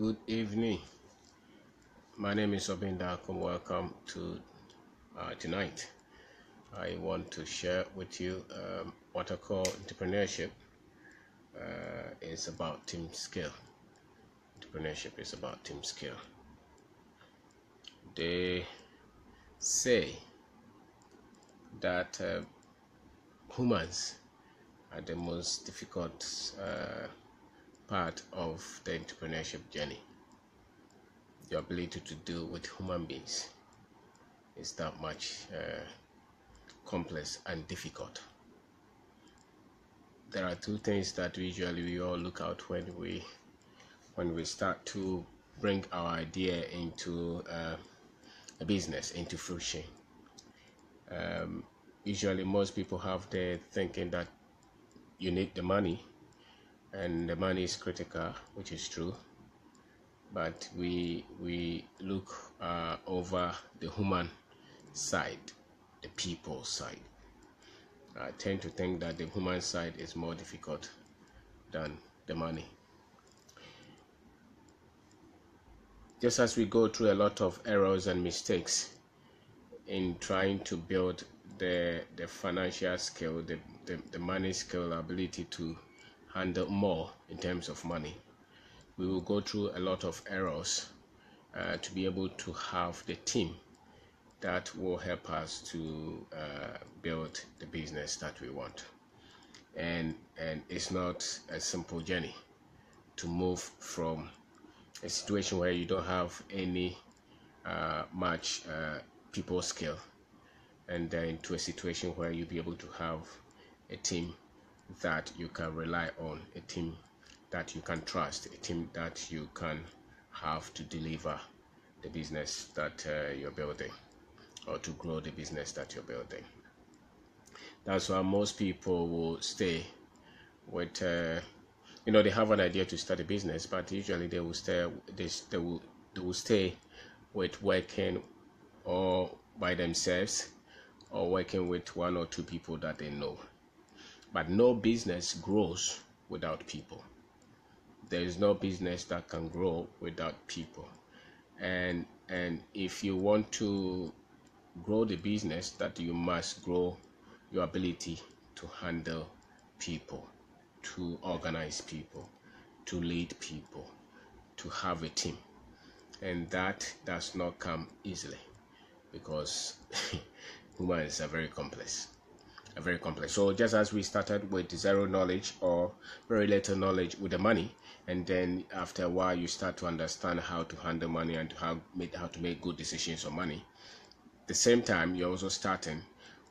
Good evening. My name is Obeng Darko. Welcome to uh, tonight. I want to share with you um, what I call entrepreneurship. Uh, it's about team skill. Entrepreneurship is about team skill. They say that uh, humans are the most difficult uh, part of the entrepreneurship journey. The ability to deal with human beings is that much uh, complex and difficult. There are two things that usually we all look out when we when we start to bring our idea into uh, a business into fruition. Um, usually, most people have the thinking that you need the money and the money is critical which is true. But we we look uh, over the human side the people side. I tend to think that the human side is more difficult than the money. Just as we go through a lot of errors and mistakes in trying to build the the financial skill the the, the money skill ability to handle more in terms of money. We will go through a lot of errors uh, to be able to have the team that will help us to uh, build the business that we want. And and it's not a simple journey to move from a situation where you don't have any uh, much uh, people skill and then to a situation where you'll be able to have a team that you can rely on, a team that you can trust, a team that you can have to deliver the business that uh, you're building or to grow the business that you're building. That's why most people will stay with, uh, you know, they have an idea to start a business, but usually they will stay, they, they will, they will stay with working or by themselves or working with one or two people that they know but no business grows without people. There is no business that can grow without people. And and if you want to grow the business that you must grow your ability to handle people, to organize people, to lead people, to have a team. And that does not come easily because humans are very complex very complex. So just as we started with zero knowledge or very little knowledge with the money, and then after a while you start to understand how to handle money and how make how to make good decisions on money. the same time, you're also starting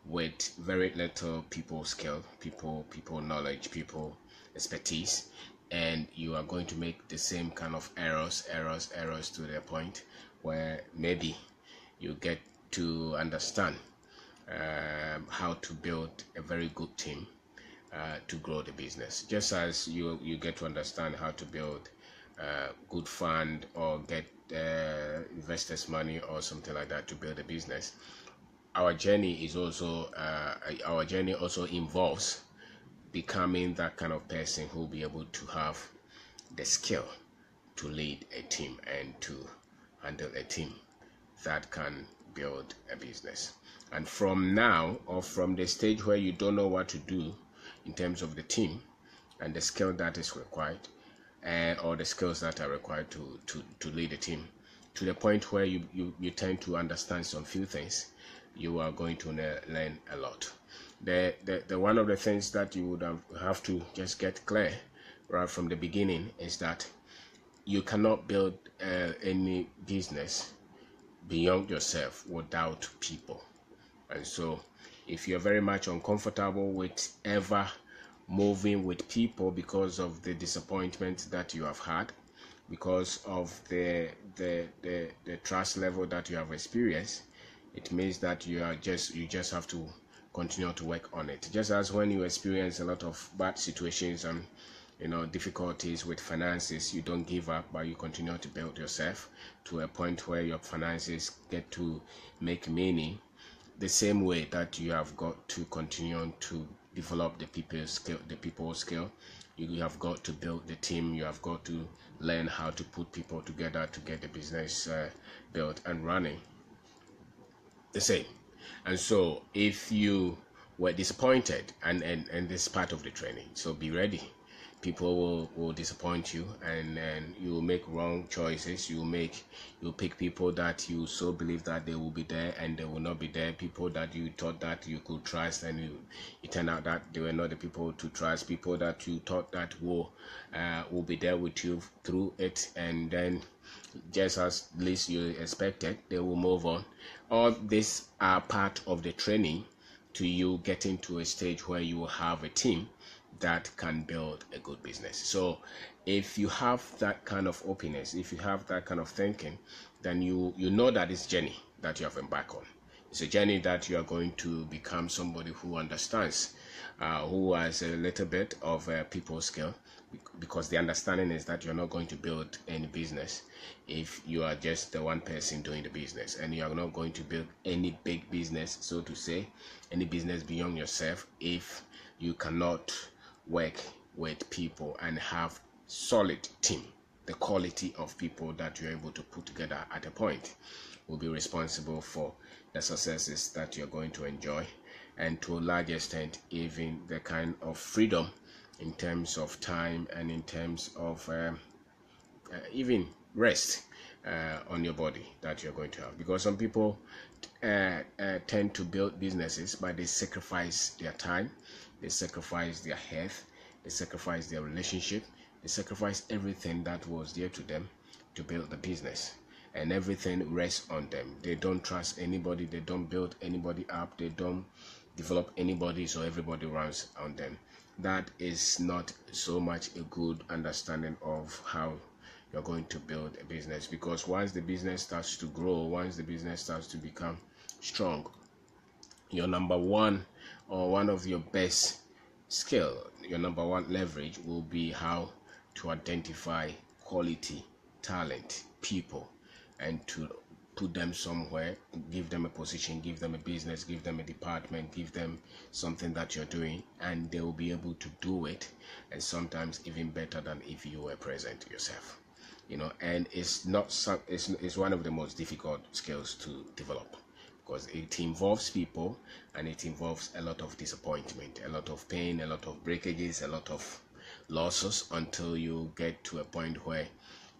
with very little people skill, people people knowledge, people expertise, and you are going to make the same kind of errors, errors, errors to the point where maybe you get to understand um, how to build a very good team uh, to grow the business. Just as you you get to understand how to build a good fund or get uh, investors money or something like that to build a business. Our journey is also uh, our journey also involves becoming that kind of person who will be able to have the skill to lead a team and to handle a team that can build a business. And from now, or from the stage where you don't know what to do in terms of the team and the skill that is required, uh, or the skills that are required to, to, to lead a team, to the point where you, you, you tend to understand some few things, you are going to learn a lot. The, the, the one of the things that you would have, have to just get clear right from the beginning is that you cannot build uh, any business beyond yourself without people. And so, if you're very much uncomfortable with ever moving with people because of the disappointment that you have had, because of the, the the the trust level that you have experienced, it means that you are just you just have to continue to work on it. Just as when you experience a lot of bad situations and you know difficulties with finances you don't give up but you continue to build yourself to a point where your finances get to make meaning the same way that you have got to continue to develop the people skill the people skill. You have got to build the team you have got to learn how to put people together to get the business uh, built and running. The same. And so if you were disappointed and, and and this part of the training so be ready people will, will disappoint you and and you will make wrong choices. You make you pick people that you so believe that they will be there and they will not be there. People that you thought that you could trust and you it turned out that they were not the people to trust. People that you thought that will uh, will be there with you through it and then just as least you expected they will move on. All these are part of the training to you getting to a stage where you have a team that can build a good business. So if you have that kind of openness, if you have that kind of thinking, then you you know that it's journey that you have embarked on. It's a journey that you are going to become somebody who understands, uh, who has a little bit of people skill, because the understanding is that you're not going to build any business if you are just the one person doing the business, and you are not going to build any big business, so to say, any business beyond yourself if you cannot work with people and have solid team the quality of people that you're able to put together at a point will be responsible for the successes that you're going to enjoy and to a large extent even the kind of freedom in terms of time and in terms of um, uh, even rest uh, on your body that you're going to have. Because some people uh, uh tend to build businesses but they sacrifice their time they sacrifice their health, they sacrifice their relationship, they sacrifice everything that was dear to them to build the business. And everything rests on them. They don't trust anybody, they don't build anybody up, they don't develop anybody, so everybody runs on them. That is not so much a good understanding of how you're going to build a business because once the business starts to grow, once the business starts to become strong, your number one or one of your best skill, your number one leverage will be how to identify quality, talent, people, and to put them somewhere, give them a position, give them a business, give them a department, give them something that you're doing, and they will be able to do it, and sometimes even better than if you were present yourself. You know, and it's not some, it's, it's one of the most difficult skills to develop because it involves people and it involves a lot of disappointment, a lot of pain, a lot of breakages, a lot of losses until you get to a point where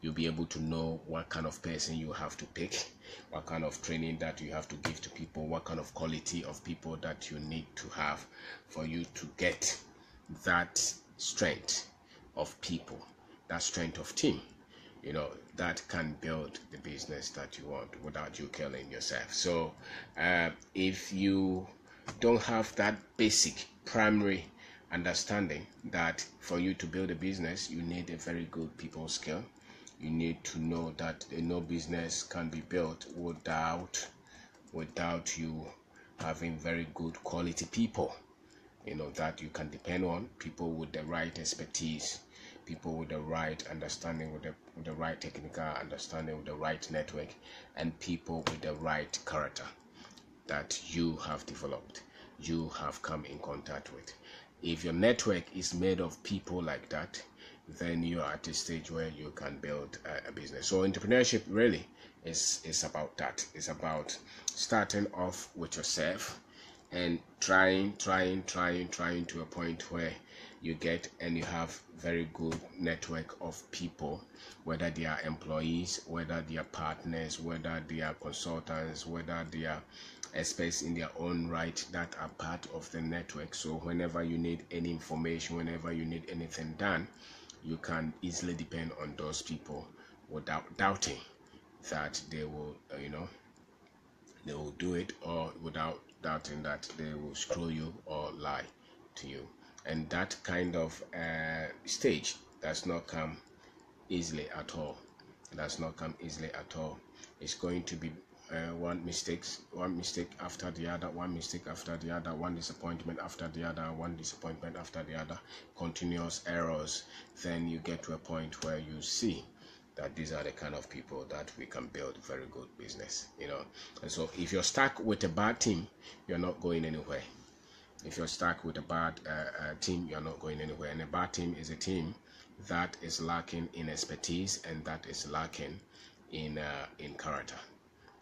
you'll be able to know what kind of person you have to pick, what kind of training that you have to give to people, what kind of quality of people that you need to have for you to get that strength of people, that strength of team you know that can build the business that you want without you killing yourself. So uh, if you don't have that basic primary understanding that for you to build a business you need a very good people skill. You need to know that no business can be built without without you having very good quality people you know that you can depend on. People with the right expertise people with the right understanding, with the, with the right technical understanding, with the right network, and people with the right character that you have developed, you have come in contact with. If your network is made of people like that, then you are at a stage where you can build a, a business. So entrepreneurship really is is about that. It's about starting off with yourself and trying, trying, trying, trying to a point where you get and you have very good network of people whether they are employees whether they are partners whether they are consultants whether they are experts in their own right that are part of the network. So whenever you need any information whenever you need anything done you can easily depend on those people without doubting that they will uh, you know they will do it or without doubting that they will screw you or lie to you and that kind of uh, stage does not come easily at all. It does not come easily at all. It's going to be uh, one mistakes one mistake after the other one mistake after the other one disappointment after the other one disappointment after the other continuous errors. Then you get to a point where you see that these are the kind of people that we can build very good business you know. And so if you're stuck with a bad team you're not going anywhere if you're stuck with a bad uh, uh, team, you're not going anywhere. And a bad team is a team that is lacking in expertise and that is lacking in uh, in character.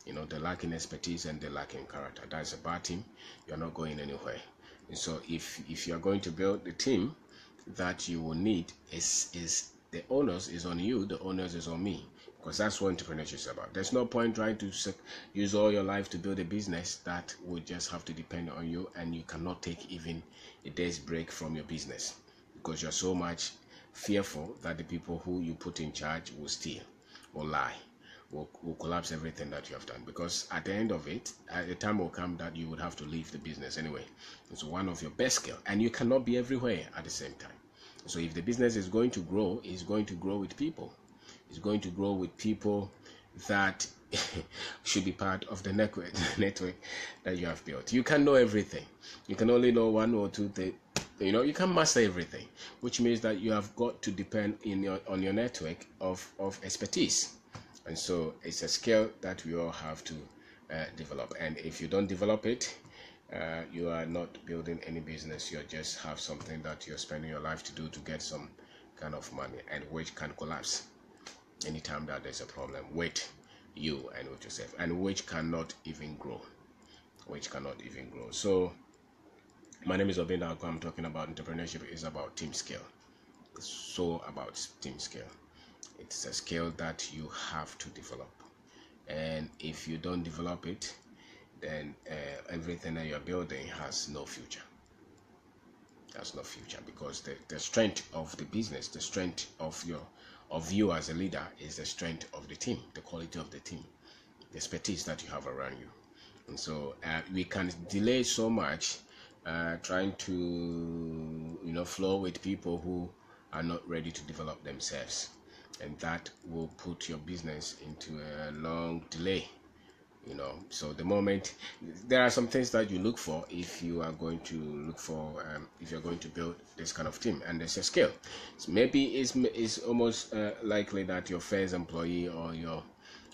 You know, they're lacking expertise and they're lacking character. That's a bad team. You're not going anywhere. And so if if you're going to build the team that you will need is is the onus is on you, the onus is on me. Because that's what entrepreneurship is about. There's no point trying to use all your life to build a business that would just have to depend on you and you cannot take even a day's break from your business. Because you're so much fearful that the people who you put in charge will steal or lie will, will collapse everything that you have done. Because at the end of it the time will come that you would have to leave the business anyway. It's one of your best skills, and you cannot be everywhere at the same time. So if the business is going to grow it's going to grow with people it's going to grow with people that should be part of the network network that you have built. You can know everything. You can only know one or two things you know you can master everything which means that you have got to depend in your on your network of of expertise. And so it's a skill that we all have to uh, develop. And if you don't develop it uh, you are not building any business. You just have something that you're spending your life to do to get some kind of money and which can collapse anytime that there's a problem with you and with yourself and which cannot even grow which cannot even grow. So my name is Obeng Darko I'm talking about entrepreneurship is about team skill it's so about team skill it's a skill that you have to develop. And if you don't develop it then uh, everything that you're building has no future. Has no future because the, the strength of the business the strength of your of you as a leader is the strength of the team the quality of the team the expertise that you have around you. And so uh, we can delay so much uh, trying to you know flow with people who are not ready to develop themselves. And that will put your business into a long delay you know. So the moment there are some things that you look for if you are going to look for um, if you're going to build this kind of team and there's a scale so maybe it's, it's almost uh, likely that your first employee or your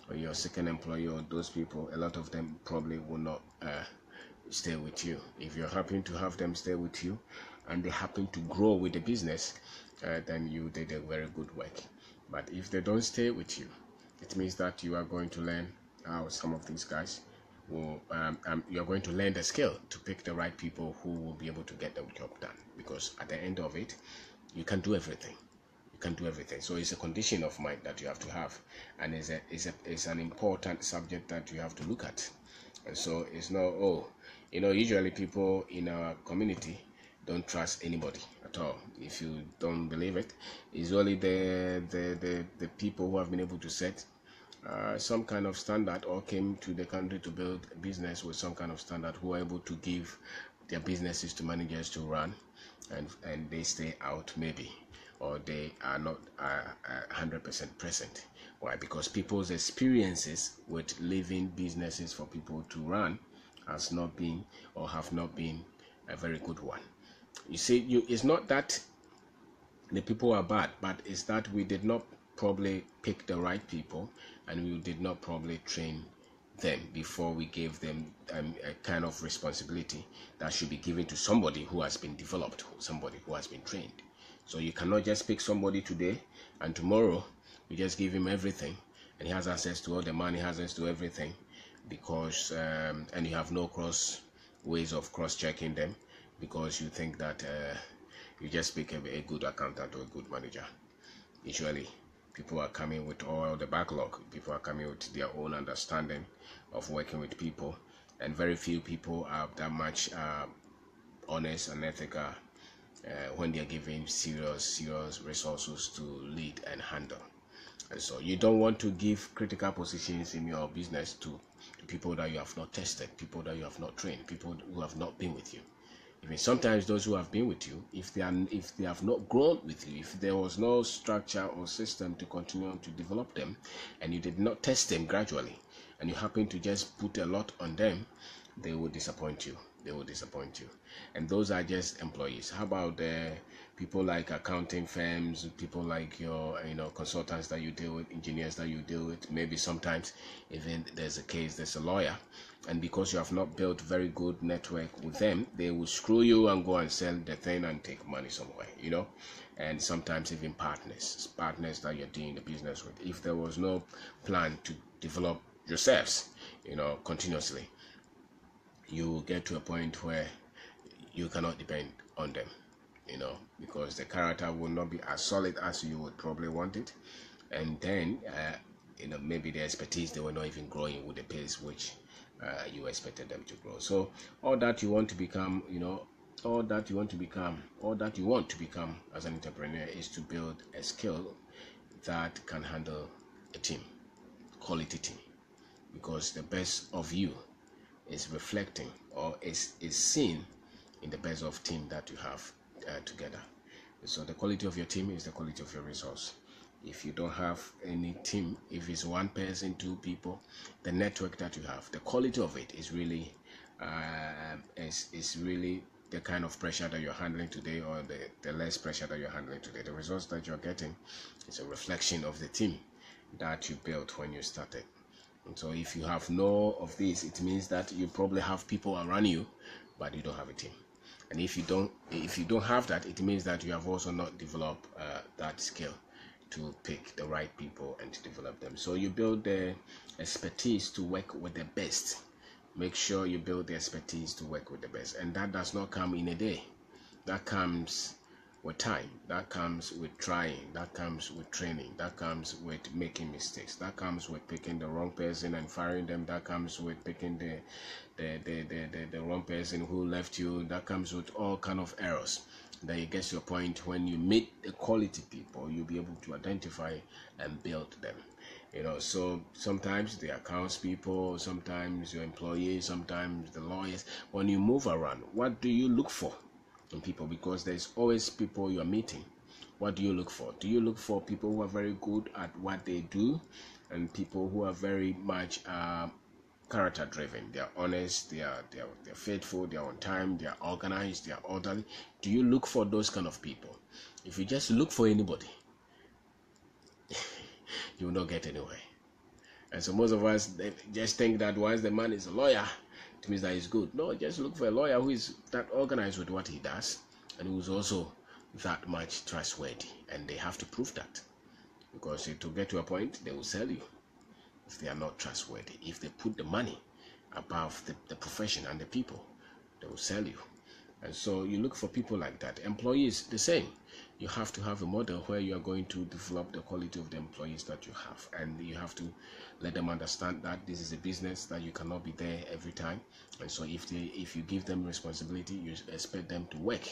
or your second employee or those people a lot of them probably will not uh, stay with you. If you're happy to have them stay with you and they happen to grow with the business uh, then you did a very good work. But if they don't stay with you it means that you are going to learn how some of these guys will um, um, you're going to learn the skill to pick the right people who will be able to get the job done. Because at the end of it you can do everything. You can do everything. So it's a condition of mind that you have to have. And it's a it's a it's an important subject that you have to look at. And so it's not oh you know usually people in our community don't trust anybody at all. If you don't believe it it's only the the the, the people who have been able to set uh, some kind of standard or came to the country to build a business with some kind of standard who are able to give their businesses to managers to run and and they stay out maybe or they are not uh, 100% present. Why? Because people's experiences with leaving businesses for people to run has not been or have not been a very good one. You see you it's not that the people are bad but it's that we did not probably pick the right people and we did not probably train them before we gave them um, a kind of responsibility that should be given to somebody who has been developed somebody who has been trained so you cannot just pick somebody today and tomorrow you just give him everything and he has access to all the money has access to everything because um, and you have no cross ways of cross checking them because you think that uh, you just pick a, a good accountant or a good manager. Usually, people are coming with all the backlog. People are coming with their own understanding of working with people, and very few people are that much uh, honest and ethical uh, when they are given serious, serious resources to lead and handle. And so, you don't want to give critical positions in your business to people that you have not tested, people that you have not trained, people who have not been with you even sometimes those who have been with you if they are if they have not grown with you if there was no structure or system to continue to develop them and you did not test them gradually and you happen to just put a lot on them they will disappoint you. They will disappoint you. And those are just employees. How about the people like accounting firms, people like your you know consultants that you deal with, engineers that you deal with. Maybe sometimes even there's a case, there's a lawyer, and because you have not built very good network with them, they will screw you and go and sell the thing and take money somewhere, you know. And sometimes even partners, partners that you're doing the business with. If there was no plan to develop yourselves, you know, continuously, you will get to a point where you cannot depend on them you know because the character will not be as solid as you would probably want it and then uh, you know maybe the expertise they were not even growing with the pace which uh, you expected them to grow so all that you want to become you know all that you want to become all that you want to become as an entrepreneur is to build a skill that can handle a team quality team because the best of you is reflecting or is is seen in the best of team that you have uh, together. So the quality of your team is the quality of your resource. If you don't have any team, if it's one person, two people, the network that you have, the quality of it is really uh, is is really the kind of pressure that you're handling today or the, the less pressure that you're handling today. The results that you're getting is a reflection of the team that you built when you started. And so if you have no of this, it means that you probably have people around you, but you don't have a team and if you don't if you don't have that it means that you have also not developed uh, that skill to pick the right people and to develop them. So you build the expertise to work with the best. Make sure you build the expertise to work with the best. And that does not come in a day. That comes with time. That comes with trying. That comes with training. That comes with making mistakes. That comes with picking the wrong person and firing them. That comes with picking the the the, the, the, the wrong person who left you. That comes with all kind of errors. Then you get your point when you meet the quality people you'll be able to identify and build them. You know so sometimes the accounts people sometimes your employees sometimes the lawyers when you move around what do you look for in people because there's always people you are meeting. What do you look for? Do you look for people who are very good at what they do and people who are very much uh, character driven? They are honest, they are, they, are, they are faithful, they are on time, they are organized, they are orderly. Do you look for those kind of people? If you just look for anybody, you will not get anywhere. And so most of us just think that once the man is a lawyer, it means that he's good. No, just look for a lawyer who is that organized with what he does and who's also that much trustworthy. And they have to prove that. Because to get to a point, they will sell you if they are not trustworthy. If they put the money above the, the profession and the people, they will sell you. And so you look for people like that. Employees, the same. You have to have a model where you are going to develop the quality of the employees that you have. And you have to let them understand that this is a business that you cannot be there every time. And so if they if you give them responsibility, you expect them to work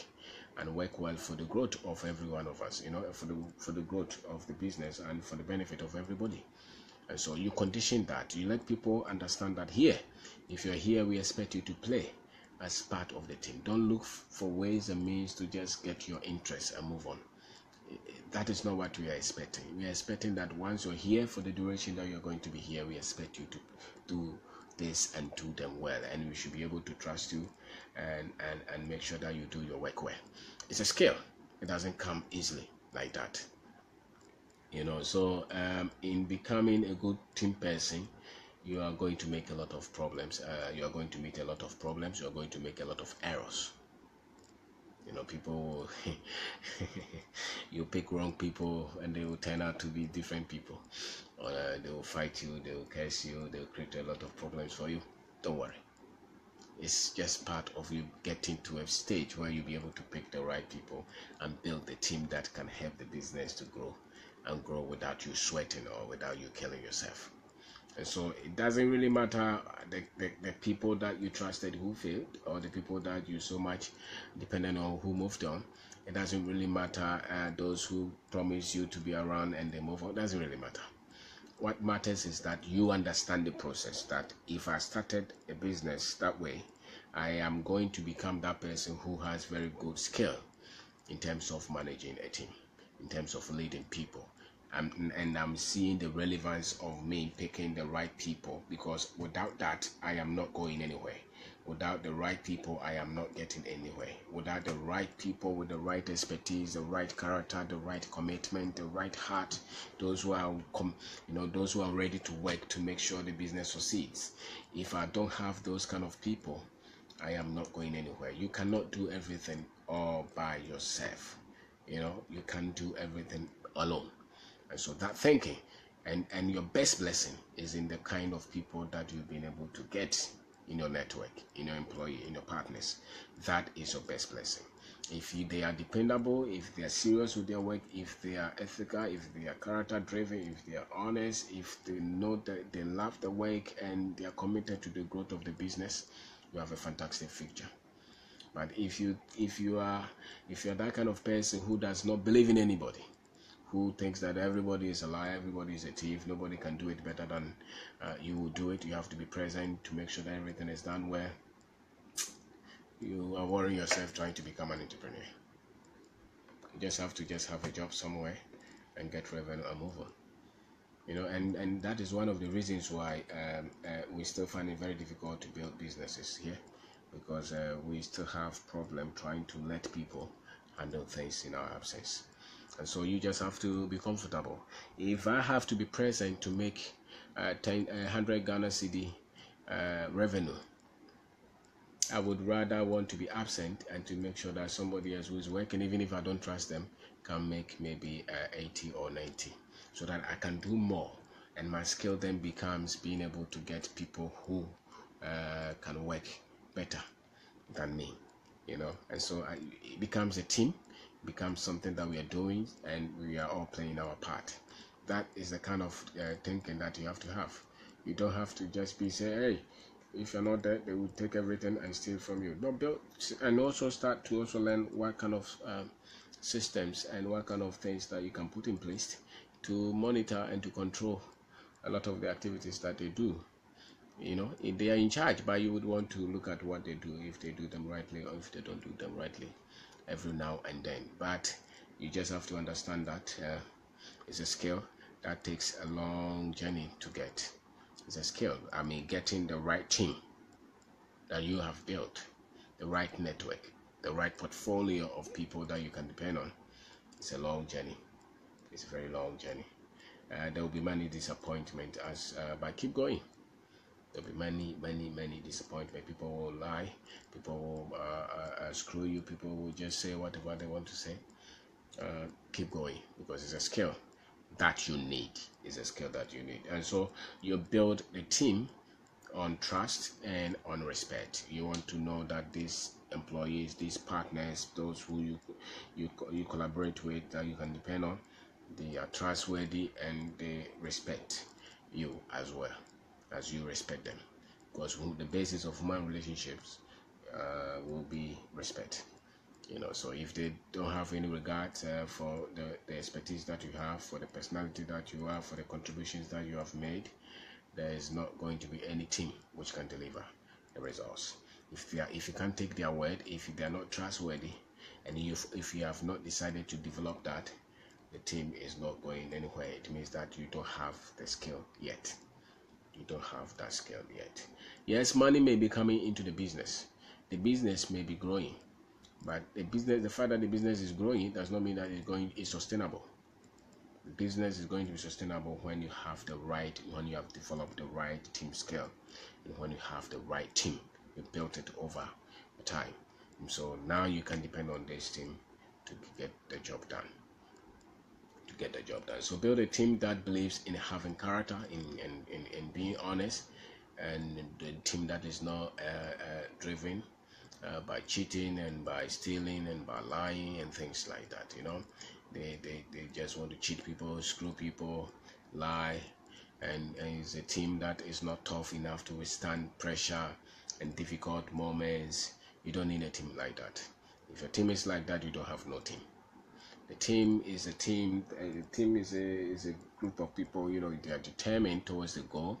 and work well for the growth of every one of us, you know, for the for the growth of the business and for the benefit of everybody. And so you condition that. You let people understand that here, if you're here, we expect you to play as part of the team. Don't look for ways and means to just get your interest and move on. That is not what we are expecting. We are expecting that once you're here for the duration that you're going to be here, we expect you to do this and do them well, and we should be able to trust you and and and make sure that you do your work well. It's a skill. It doesn't come easily like that. You know, so um, in becoming a good team person, you are going to make a lot of problems. Uh, you are going to meet a lot of problems. You are going to make a lot of errors. You know, people, you pick wrong people and they will turn out to be different people. Uh, they will fight you, they will curse you, they will create a lot of problems for you. Don't worry. It's just part of you getting to a stage where you'll be able to pick the right people and build the team that can help the business to grow and grow without you sweating or without you killing yourself. So it doesn't really matter the, the, the, people that you trusted who failed or the people that you so much dependent on who moved on. It doesn't really matter uh, those who promise you to be around and they move on. It doesn't really matter. What matters is that you understand the process that if I started a business that way, I am going to become that person who has very good skill in terms of managing a team, in terms of leading people, I'm, and I'm seeing the relevance of me picking the right people because without that, I am not going anywhere. without the right people i am not getting anywhere. Without the right people with the right expertise the right character the right commitment the right heart those who are com- you know those who are ready to work to make sure the business succeeds. If i don't have those kind of people i am not going anywhere. You cannot do everything all by yourself. You know you can't do everything alone and so that thinking and and your best blessing is in the kind of people that you've been able to get in your network, in your employee, in your partners. That is your best blessing. If you, they are dependable, if they are serious with their work, if they are ethical, if they are character driven, if they are honest, if they know that they love the work and they are committed to the growth of the business, you have a fantastic future. But if you if you are if you are that kind of person who does not believe in anybody, who thinks that everybody is a liar, everybody is a thief, nobody can do it better than uh, you will do it. You have to be present to make sure that everything is done well. You are worrying yourself trying to become an entrepreneur. You just have to just have a job somewhere and get revenue and move on. You know, and, and that is one of the reasons why um, uh, we still find it very difficult to build businesses here because uh, we still have problem trying to let people handle things in our absence and so you just have to be comfortable. If i have to be present to make uh, 10 uh, 100 ghana cedi uh, revenue i would rather want to be absent and to make sure that somebody else who is working even if i don't trust them can make maybe uh, 80 or 90 so that i can do more and my skill then becomes being able to get people who uh, can work better than me you know? And so I, it becomes a team becomes something that we are doing and we are all playing our part. That is the kind of uh, thinking that you have to have. You don't have to just be say hey if you're not there they will take everything and steal from you. No build and also start to also learn what kind of um, systems and what kind of things that you can put in place to monitor and to control a lot of the activities that they do. You know they are in charge but you would want to look at what they do if they do them rightly or if they don't do them rightly every now and then. But you just have to understand that uh, it's a skill that takes a long journey to get. It's a skill. I mean getting the right team that you have built the right network the right portfolio of people that you can depend on it's a long journey. It's a very long journey. Uh, there will be many disappointments as uh, but keep going there'll be many many many disappointment. People will lie. People will uh, uh, uh, screw you. People will just say whatever they want to say. Uh, keep going because it's a skill that you need. It's a skill that you need. And so you build the team on trust and on respect. You want to know that these employees these partners those who you you, you collaborate with that you can depend on they are trustworthy and they respect you as well as you respect them. Because the basis of human relationships uh, will be respect you know. So if they don't have any regard uh, for the, the expertise that you have for the personality that you have for the contributions that you have made there is not going to be any team which can deliver the results. If they are, if you can't take their word if they are not trustworthy and if, if you have not decided to develop that the team is not going anywhere. It means that you don't have the skill yet you don't have that skill yet. Yes, money may be coming into the business. The business may be growing, but the business, the fact that the business is growing, does not mean that it's going is sustainable. The business is going to be sustainable when you have the right, when you have developed the right team skill, and when you have the right team. You built it over time. And so now you can depend on this team to get the job done get the job done. So build a team that believes in having character, in in, in, in being honest, and the team that is not uh, uh, driven uh, by cheating and by stealing and by lying and things like that. You know, they, they, they just want to cheat people, screw people, lie, and, and it's a team that is not tough enough to withstand pressure and difficult moments. You don't need a team like that. If your team is like that, you don't have no team the team is a team uh, the team is a is a group of people you know they are determined towards the goal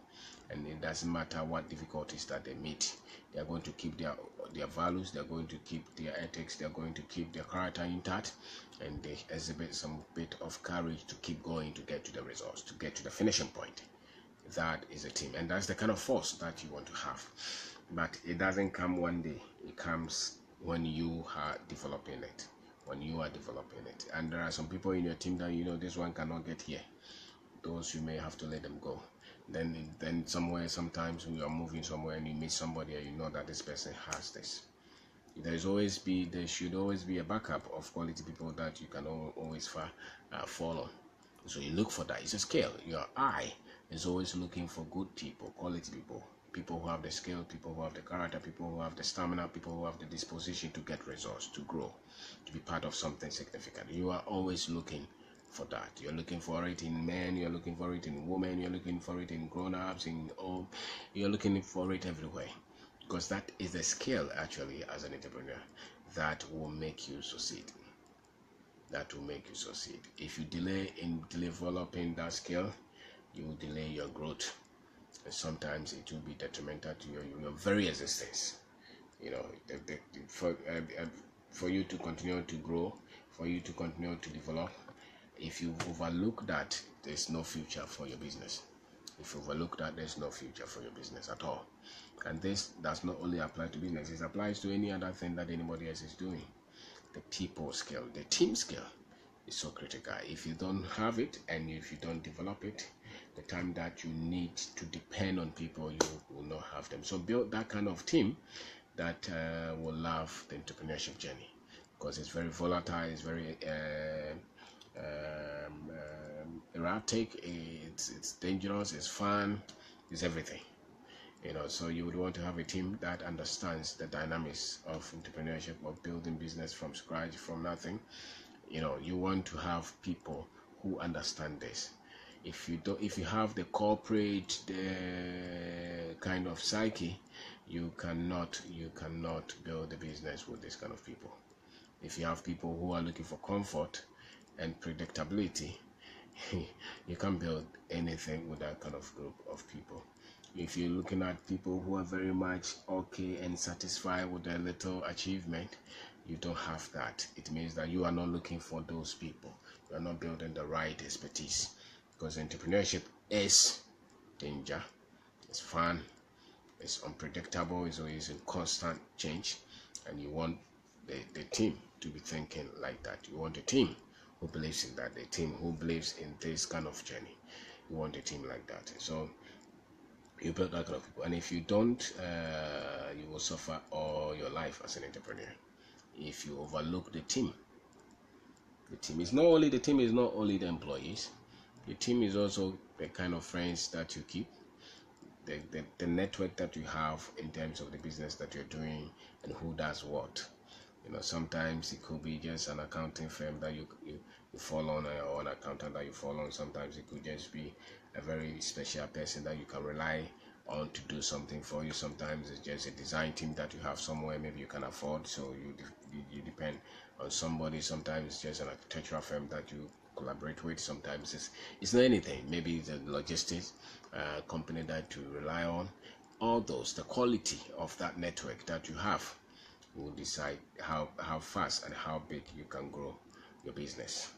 and it doesn't matter what difficulties that they meet. They are going to keep their their values they're going to keep their ethics they're going to keep their character intact and they exhibit some bit of courage to keep going to get to the results to get to the finishing point. That is a team and that's the kind of force that you want to have. But it doesn't come one day it comes when you are developing it when you are developing it. And there are some people in your team that you know this one cannot get here. Those you may have to let them go. Then then somewhere sometimes when you are moving somewhere and you meet somebody and you know that this person has this. There's always be there should always be a backup of quality people that you can always uh, follow. So you look for that. It's a scale your eye is always looking for good people quality people people who have the skill people who have the character people who have the stamina people who have the disposition to get results to grow to be part of something significant. You are always looking for that. You're looking for it in men you're looking for it in women you're looking for it in grown-ups in all you're looking for it everywhere. Because that is the skill actually as an entrepreneur that will make you succeed. That will make you succeed. If you delay in developing that skill you will delay your growth sometimes it will be detrimental to your, your very existence. You know for uh, uh, for you to continue to grow for you to continue to develop if you overlook that there's no future for your business. If you overlook that there's no future for your business at all. And this does not only apply to business it applies to any other thing that anybody else is doing. The people skill the team skill is so critical. If you don't have it and if you don't develop it the time that you need to depend on people you will not have them. So build that kind of team that uh, will love the entrepreneurship journey. Because it's very volatile it's very uh, um, um, erratic it's it's dangerous it's fun it's everything. You know so you would want to have a team that understands the dynamics of entrepreneurship of building business from scratch from nothing. You know you want to have people who understand this if you don't if you have the corporate the kind of psyche you cannot you cannot build a business with this kind of people. If you have people who are looking for comfort and predictability you can't build anything with that kind of group of people. If you're looking at people who are very much okay and satisfied with their little achievement you don't have that. It means that you are not looking for those people. You are not building the right expertise because entrepreneurship is danger it's fun it's unpredictable it's always in constant change and you want the, the team to be thinking like that you want a team who believes in that, the team who believes in this kind of journey. You want a team like that. So you build that kind of people. And if you don't, uh, you will suffer all your life as an entrepreneur. If you overlook the team, the team is not only the team is not only the employees, the team is also the kind of friends that you keep, the, the, the network that you have in terms of the business that you're doing and who does what. You know sometimes it could be just an accounting firm that you you, you fall on uh, or an accountant that you fall on. Sometimes it could just be a very special person that you can rely on to do something for you. Sometimes it's just a design team that you have somewhere maybe you can afford so you you, you depend on somebody. Sometimes it's just an architectural firm that you collaborate with sometimes. It's it's not anything. Maybe the logistics uh, company that you rely on. All those the quality of that network that you have will decide how how fast and how big you can grow your business.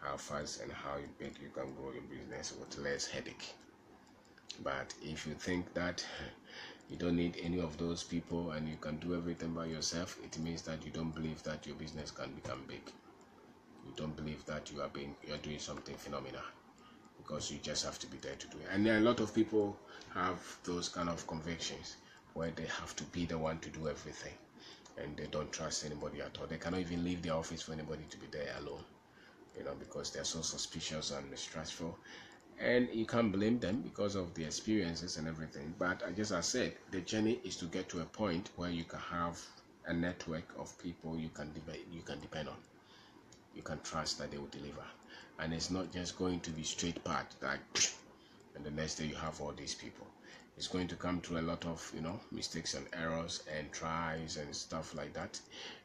How fast and how big you can grow your business with less headache. But if you think that you don't need any of those people and you can do everything by yourself it means that you don't believe that your business can become big you don't believe that you are being you're doing something phenomenal because you just have to be there to do it and a lot of people have those kind of convictions where they have to be the one to do everything and they don't trust anybody at all. They cannot even leave their office for anybody to be there alone, you know, because they're so suspicious and mistrustful. And you can't blame them because of the experiences and everything. But I as I said, the journey is to get to a point where you can have a network of people you can you can depend on. You can trust that they will deliver, and it's not just going to be straight path like, and the next day you have all these people. It's going to come through a lot of you know mistakes and errors and tries and stuff like that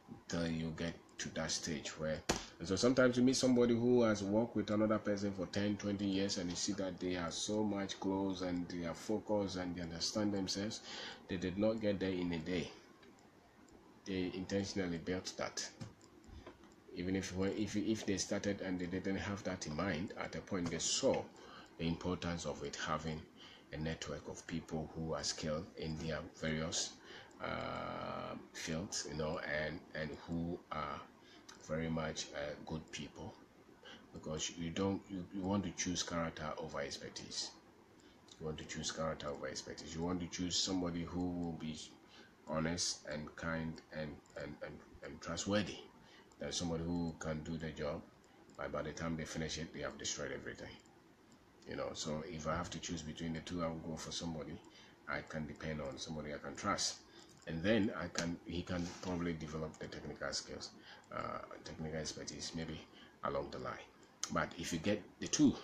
until you get to that stage where and so sometimes you meet somebody who has worked with another person for 10 20 years and you see that they are so much close and they are focused and they understand themselves they did not get there in a day. They intentionally built that even if if if they started and they didn't have that in mind at a point they saw the importance of it having a network of people who are skilled in their various uh, fields, you know, and and who are very much uh, good people, because you don't you, you want to choose character over expertise. You want to choose character over expertise. You want to choose somebody who will be honest and kind and and, and, and trustworthy. There's somebody who can do the job, but by the time they finish it, they have destroyed everything. You know, so if I have to choose between the two, I will go for somebody I can depend on, somebody I can trust, and then I can he can probably develop the technical skills, uh, technical expertise, maybe along the line. But if you get the two,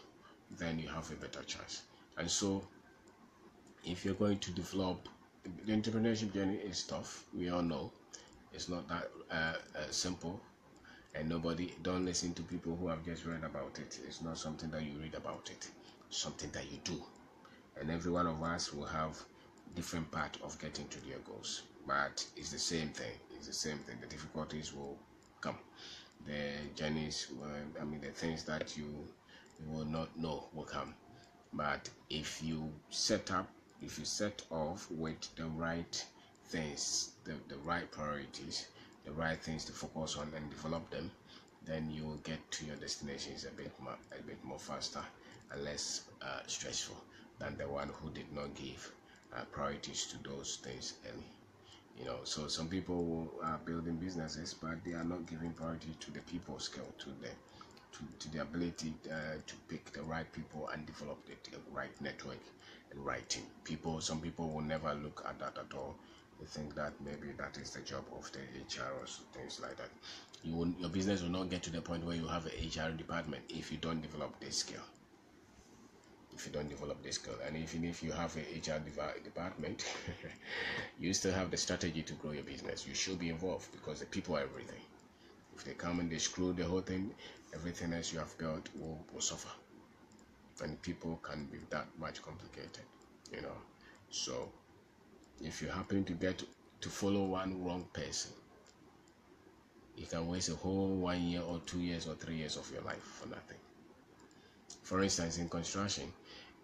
then you have a better chance. And so, if you're going to develop the entrepreneurship journey is tough. We all know it's not that uh, uh, simple, and nobody don't listen to people who have just read about it. It's not something that you read about it. It's something that you do, and every one of us will have different part of getting to their goals. But it's the same thing. It's the same thing. The difficulties will come. The journeys, um, I mean, the things that you, you will not know will come. But if you set up if you set off with the right things, the, the right priorities, the right things to focus on and develop them, then you will get to your destinations a bit more, a bit more faster and less uh, stressful than the one who did not give uh, priorities to those things early. You know, so some people are building businesses, but they are not giving priority to the people skill, to the to, to the ability uh, to pick the right people and develop the, the right network and writing. People, some people will never look at that at all. They think that maybe that is the job of the HR or things like that. You will, your business will not get to the point where you have an HR department if you don't develop this skill. If you don't develop this skill, and even if you have a HR department, you still have the strategy to grow your business. You should be involved because the people are everything. If they come and they screw the whole thing, everything else you have built will, will suffer and people can be that much complicated you know so if you happen to get to follow one wrong person you can waste a whole one year or two years or three years of your life for nothing for instance in construction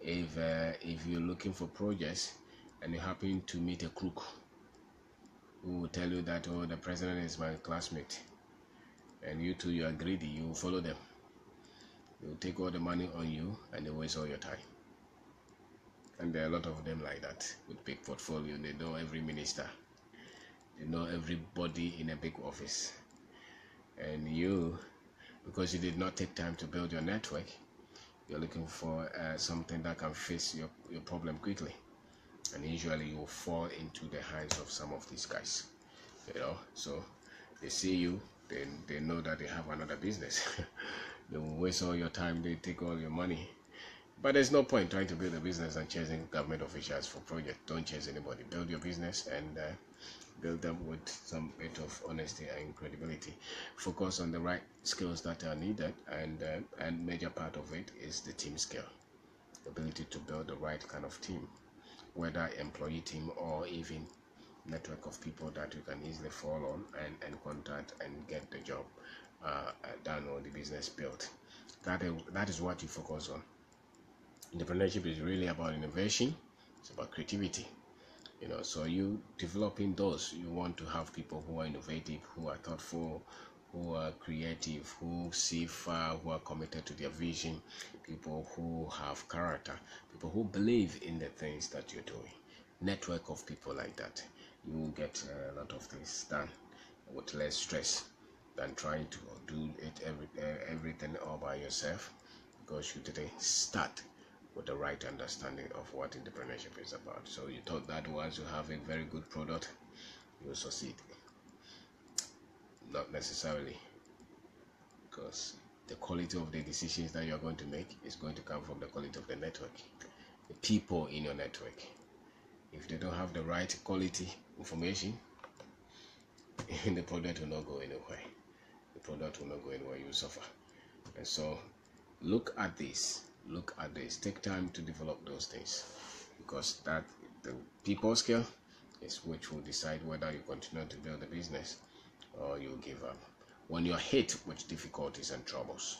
if uh, if you're looking for projects and you happen to meet a crook who will tell you that oh the president is my classmate and you two you are greedy you will follow them They'll take all the money on you and they waste all your time. And there are a lot of them like that with big portfolio. They know every minister. They know everybody in a big office. And you, because you did not take time to build your network, you're looking for uh, something that can fix your, your problem quickly. And usually you will fall into the hands of some of these guys. You know, so they see you, they, they know that they have another business. They will waste all your time, they take all your money. But there's no point trying to build a business and chasing government officials for projects. Don't chase anybody. Build your business and uh, build them with some bit of honesty and credibility. Focus on the right skills that are needed, and uh, and major part of it is the team skill, ability to build the right kind of team, whether employee team or even network of people that you can easily fall on and, and contact and get the job uh, done or the business built. That is, that is what you focus on. Entrepreneurship is really about innovation. It's about creativity. You know, so you developing those. You want to have people who are innovative, who are thoughtful, who are creative, who see far, who are committed to their vision, people who have character, people who believe in the things that you're doing. Network of people like that, you will get a lot of things done with less stress than trying to do it every, everything all by yourself because you didn't start with the right understanding of what entrepreneurship is about. So you thought that once you have a very good product, you will succeed. Not necessarily, because the quality of the decisions that you are going to make is going to come from the quality of the network, the people in your network. If they don't have the right quality information, the product will not go anywhere The product will not go anywhere you suffer and so look at this look at this take time to develop those things because that the people skill is which will decide whether you continue to build a business or you give up when you're hit with difficulties and troubles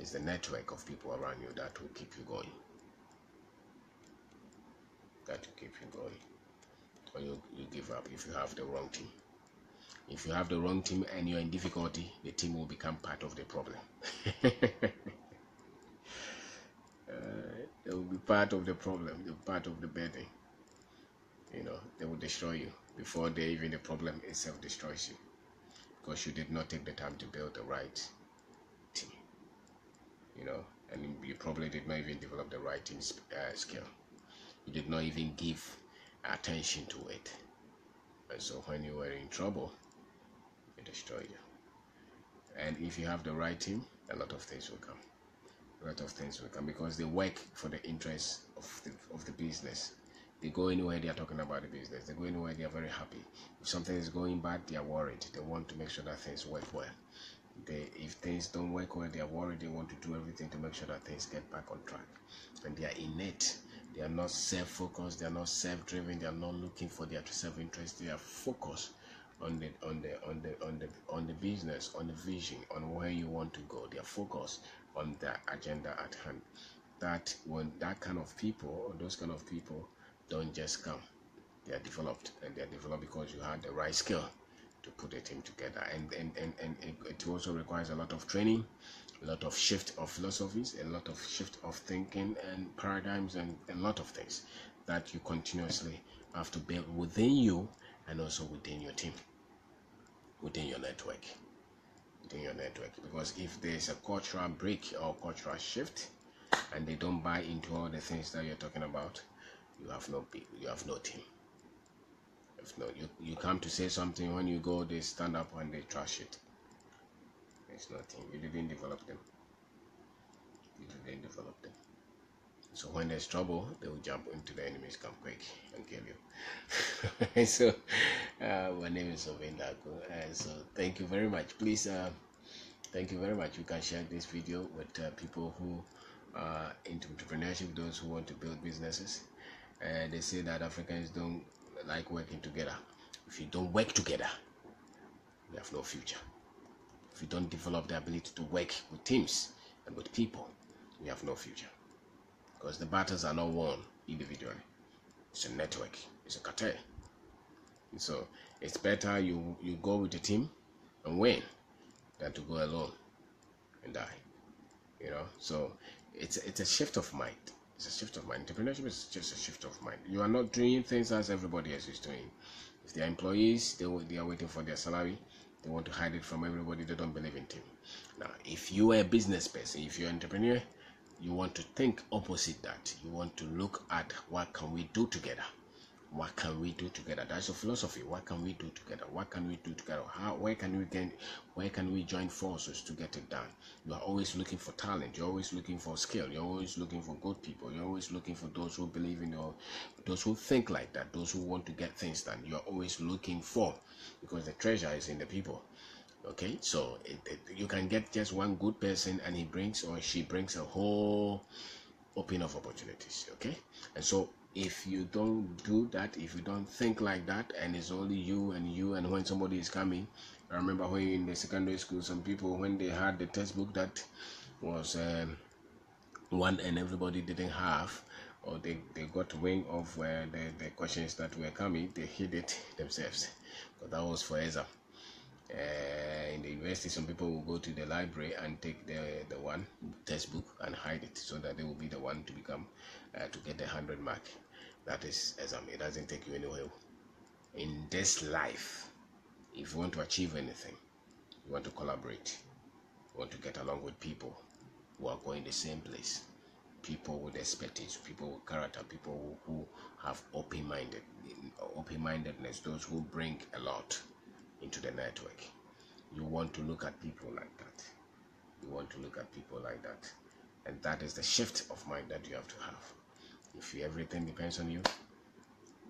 it's the network of people around you that will keep you going that will keep you going or you, you give up if you have the wrong team. If you have the wrong team and you're in difficulty, the team will become part of the problem. uh, they will be part of the problem, they'll be part of the burden. You know, they will destroy you before they even the problem itself destroys you because you did not take the time to build the right team. You know, and you probably did not even develop the right team uh, skill. You did not even give attention to it. And so when you were in trouble, it destroyed you. And if you have the right team, a lot of things will come. Lot of things will come because they work for the interest of the, of the business. They go anywhere they are talking about the business. They go anywhere they are very happy. If something is going bad, they are worried. They want to make sure that things work well. They, if things don't work well, they are worried. They want to do everything to make sure that things get back on track. And they are innate they are not self-focused. They are not self-driven. They are not looking for their self-interest. They are focused on the on the on the on the on the business, on the vision, on where you want to go. They are focused on the agenda at hand. That when that kind of people or those kind of people don't just come. They are developed and they are developed because you had the right skill to put a team together and and, and, and it also requires a lot of training a lot of shift of philosophies, a lot of shift of thinking and paradigms, and a lot of things that you continuously have to build within you and also within your team, within your network, within your network. Because if there's a cultural break or cultural shift, and they don't buy into all the things that you're talking about, you have no you have no team. If no, you you come to say something when you go, they stand up and they trash it. It's nothing. You didn't develop them. You didn't develop them. So when there's trouble, they will jump into the enemy's camp quick and kill you. so uh, my name is Obeng Darko. Uh, so thank you very much. Please, uh, thank you very much. You can share this video with uh, people who are into entrepreneurship, those who want to build businesses. And they say that Africans don't like working together. If you don't work together, you have no future if you don't develop the ability to work with teams and with people, you have no future. Because the battles are not won individually. It's a network, it's a cartel. So it's better you, you go with a team and win than to go alone and die. You know, so it's it's a shift of mind. It's a shift of mind. Entrepreneurship is just a shift of mind. You are not doing things as everybody else is doing. If they are employees, they, they are waiting for their salary they want to hide it from everybody they don't believe in team now if you are a business person if you're an entrepreneur you want to think opposite that. You want to look at what can we do together? What can we do together? That's a philosophy. What can we do together? What can we do together? How where can we get where can we join forces to get it done? You are always looking for talent. You're always looking for skill. You're always looking for good people. You're always looking for those who believe in your those who think like that those who want to get things done. You're always looking for because the treasure is in the people okay so it, it, you can get just one good person and he brings or she brings a whole open of opportunities okay? And so if you don't do that if you don't think like that and it's only you and you and when somebody is coming i remember when in the secondary school some people when they had the textbook that was um, one and everybody didn't have or they, they got wind of where the, the questions that were coming they hid it themselves but that was for exam uh, in the university some people will go to the library and take the the one textbook and hide it so that they will be the one to become uh, to get the 100 mark. That is exam. It doesn't take you anywhere. In this life if you want to achieve anything you want to collaborate. You want to get along with people who are going the same place. People with expertise people with character people who, have open-minded open-mindedness those who bring a lot into the network. You want to look at people like that. You want to look at people like that. And that is the shift of mind that you have to have. If everything depends on you,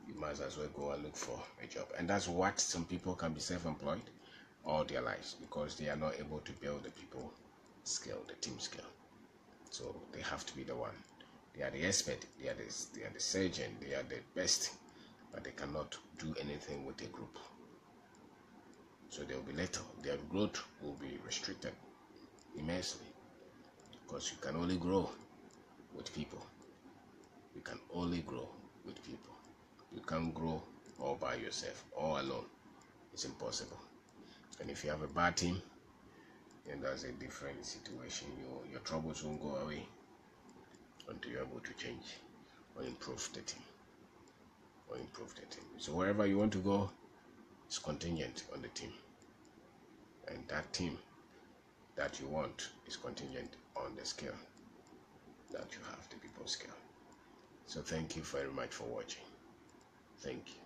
you might as well go and look for a job. And that's what some people can be self employed all their lives because they are not able to build the people skill, the team skill. So they have to be the one. They are the expert, they are the, they are the surgeon, they are the best, but they cannot do anything with a group. So there will be little. Their growth will be restricted immensely because you can only grow with people. You can only grow with people. You can't grow all by yourself, all alone. It's impossible. And if you have a bad team, then that's a different situation. Your your troubles won't go away until you're able to change or improve the team. Or improve the team. So wherever you want to go, it's contingent on the team. And that team that you want is contingent on the skill that you have, the people skill. So thank you very much for watching. Thank you.